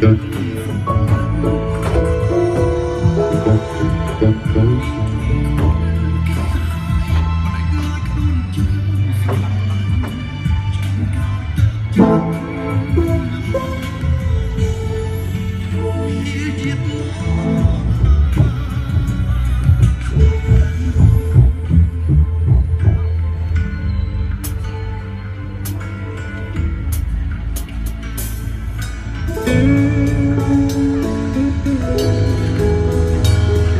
Okay.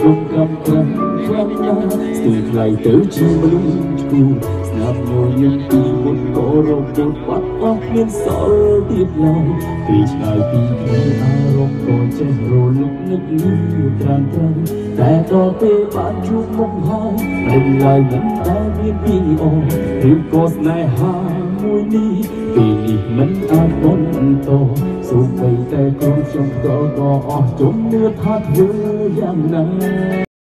ជុំកំក្រាំខ្លាំងយ៉ាស្ទើរថ្លៃទៅជាមនុស្សគូស្នាប់ញញឹមពីមុនក៏រកទៅបាត់អស់មានសល់ទៀតឡើយពីឆ្ងាយពីគ្នាអារម្មណ៍ក៏ចេះរលឹកនឹកលឺត្រាំត្រាំតែដល់ពេលបានជួបមុខហើយរំលាយមិនដែលមានពីអឬក៏ស្នេហា មួយនេះពេលនេះមិនអាចបន្តសូម្បីតែក្រុមខ្ញុំក៏ក៏អស់ជំនឿថាធ្វើយ៉ាងណា